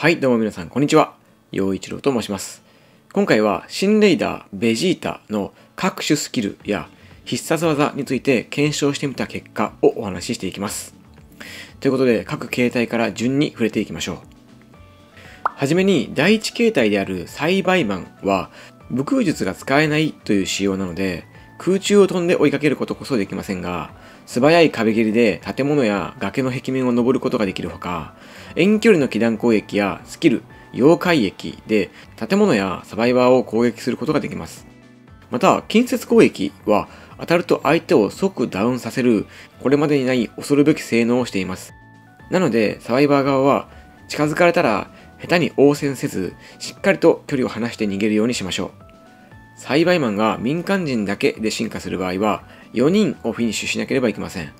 はい、どうも皆さん、こんにちは。陽一郎と申します。今回は、新レイダー、ベジータの各種スキルや必殺技について検証してみた結果をお話ししていきます。ということで、各形態から順に触れていきましょう。はじめに、第一形態である栽培マンは、武空術が使えないという仕様なので、空中を飛んで追いかけることこそできませんが、素早い壁蹴りで建物や崖の壁面を登ることができるほか、遠距離の気弾攻撃やスキル、妖怪液で建物やサバイバーを攻撃することができます。また、近接攻撃は当たると相手を即ダウンさせる、これまでにない恐るべき性能をしています。なので、サバイバー側は近づかれたら下手に応戦せず、しっかりと距離を離して逃げるようにしましょう。栽培マンが民間人だけで進化する場合は、4人をフィニッシュしなければいけません。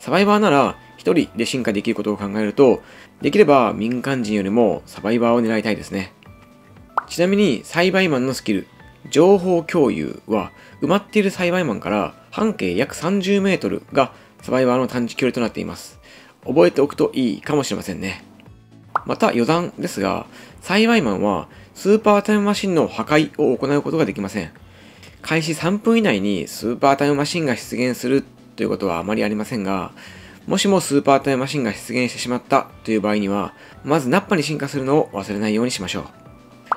サバイバーなら1人で進化できることを考えると、できれば民間人よりもサバイバーを狙いたいですね。ちなみに栽培マンのスキル、情報共有は埋まっている栽培マンから半径約30メートルがサバイバーの探知距離となっています。覚えておくといいかもしれませんね。また余談ですが、栽培マンはスーパータイムマシンの破壊を行うことができません。開始3分以内にスーパータイムマシンが出現するということはあまりありませんが、もしもスーパータイムマシンが出現してしまったという場合には、まずナッパに進化するのを忘れないようにしましょう。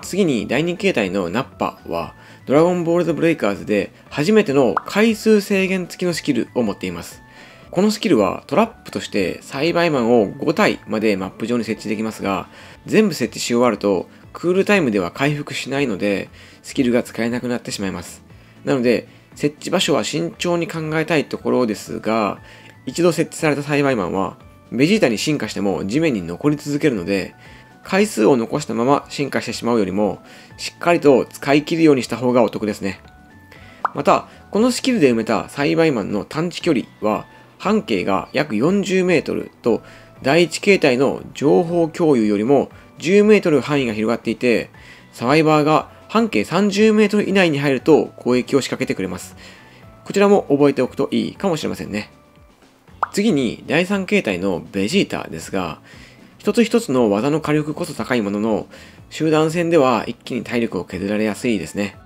次に第2形態のナッパは、ドラゴンボールズブレイカーズで初めての回数制限付きのスキルを持っています。このスキルはトラップとして栽培マンを5体までマップ上に設置できますが、全部設置し終わるとクールタイムでは回復しないので、スキルが使えなくなってしまいます。なので、設置場所は慎重に考えたいところですが、一度設置された栽培マンは、ベジータに進化しても地面に残り続けるので、回数を残したまま進化してしまうよりも、しっかりと使い切るようにした方がお得ですね。また、このスキルで埋めた栽培マンの探知距離は、半径が約40メートルと、第一形態の情報共有よりも10メートル範囲が広がっていて、サバイバーが半径30メートル以内に入ると攻撃を仕掛けてくれます。こちらも覚えておくといいかもしれませんね。次に第3形態のベジータですが、一つ一つの技の火力こそ高いものの、集団戦では一気に体力を削られやすいですね。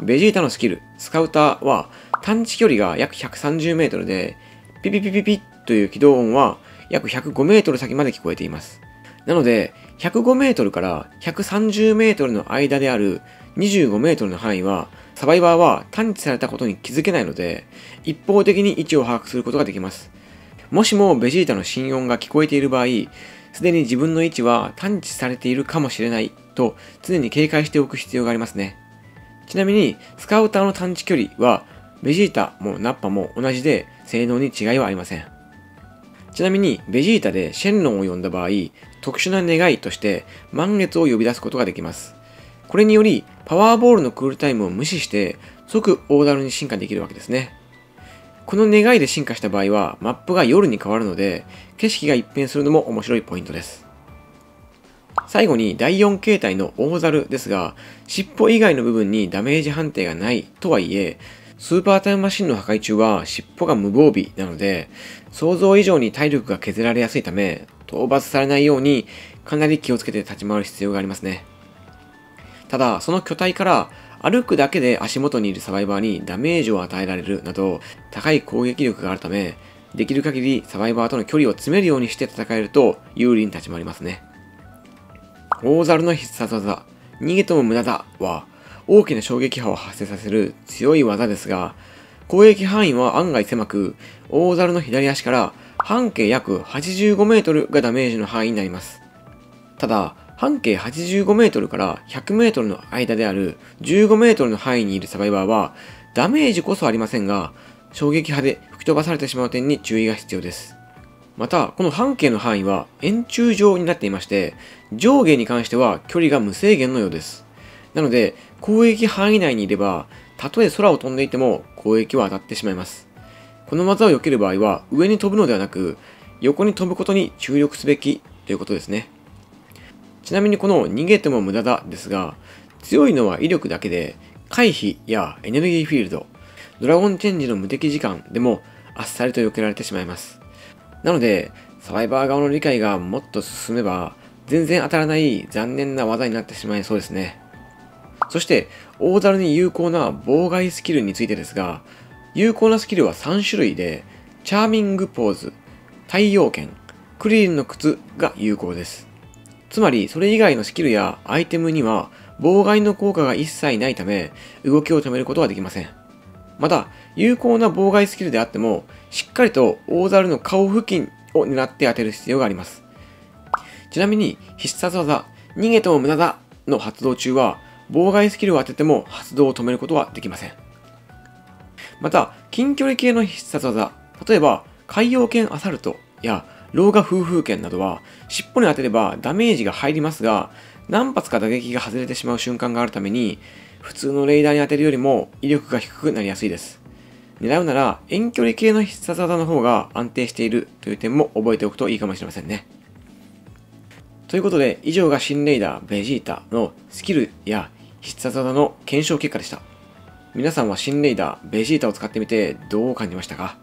ベジータのスキル、スカウターは探知距離が約130メートルで、ピピピピピという起動音は約105メートル先まで聞こえています。なので、105メートルから130メートルの間である25メートルの範囲は、サバイバーは探知されたことに気づけないので、一方的に位置を把握することができます。もしもベジータの心音が聞こえている場合、すでに自分の位置は探知されているかもしれないと常に警戒しておく必要がありますね。ちなみに、スカウターの探知距離は、ベジータもナッパも同じで性能に違いはありません。ちなみに、ベジータでシェンロンを呼んだ場合、特殊な願いとして満月を呼び出すことができます。これにより、パワーボールのクールタイムを無視して即大樽に進化できるわけですね。この願いで進化した場合は、マップが夜に変わるので、景色が一変するのも面白いポイントです。最後に第4形態の大猿ですが、尻尾以外の部分にダメージ判定がないとはいえ、スーパータイムマシンの破壊中は尻尾が無防備なので、想像以上に体力が削られやすいため、討伐されないようにかなり気をつけて立ち回る必要がありますね。ただ、その巨体から歩くだけで足元にいるサバイバーにダメージを与えられるなど、高い攻撃力があるため、できる限りサバイバーとの距離を詰めるようにして戦えると有利に立ち回りますね。大猿の必殺技、逃げても無駄だは、大きな衝撃波を発生させる強い技ですが、攻撃範囲は案外狭く、大猿の左足から半径約85メートルがダメージの範囲になります。ただ、半径85メートルから100メートルの間である15メートルの範囲にいるサバイバーは、ダメージこそありませんが、衝撃波で吹き飛ばされてしまう点に注意が必要です。また、この半径の範囲は円柱状になっていまして、上下に関しては距離が無制限のようです。なので、攻撃範囲内にいれば、たとえ空を飛んでいても攻撃は当たってしまいます。この技を避ける場合は、上に飛ぶのではなく、横に飛ぶことに注力すべきということですね。ちなみにこの逃げても無駄だですが、強いのは威力だけで、回避やエネルギーフィールド、ドラゴンチェンジの無敵時間でもあっさりと避けられてしまいます。なので、サバイバー側の理解がもっと進めば、全然当たらない残念な技になってしまいそうですね。そして、大樽に有効な妨害スキルについてですが、有効なスキルは3種類で、チャーミングポーズ、太陽剣、クリリンの靴が有効です。つまり、それ以外のスキルやアイテムには、妨害の効果が一切ないため、動きを止めることはできません。また、有効な妨害スキルであっても、しっかりと大猿の顔付近を狙って当てる必要があります。ちなみに、必殺技、逃げても無駄だの発動中は、妨害スキルを当てても発動を止めることはできません。また、近距離系の必殺技、例えば、海洋剣アサルトや老河風風剣などは、尻尾に当てればダメージが入りますが、何発か打撃が外れてしまう瞬間があるために、普通のレーダーに当てるよりも威力が低くなりやすいです。狙うなら遠距離系の必殺技の方が安定しているという点も覚えておくといいかもしれませんね。ということで、以上が新レイダーベジータのスキルや必殺技の検証結果でした。皆さんは新レイダーベジータを使ってみてどう感じましたか？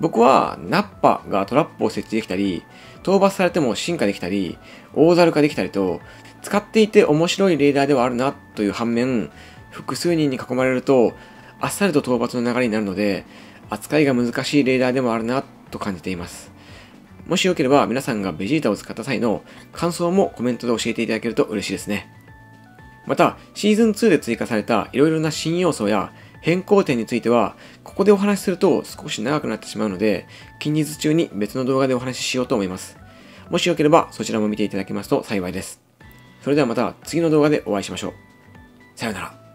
僕はナッパがトラップを設置できたり、討伐されても進化できたり、大猿化できたりと、使っていて面白いレーダーではあるなという反面、複数人に囲まれると、あっさりと討伐の流れになるので、扱いが難しいレーダーでもあるなと感じています。もしよければ皆さんがベジータを使った際の感想もコメントで教えていただけると嬉しいですね。また、シーズン2で追加されたいろいろな新要素や変更点については、ここでお話しすると少し長くなってしまうので、近日中に別の動画でお話ししようと思います。もしよければそちらも見ていただけますと幸いです。それではまた次の動画でお会いしましょう。さようなら。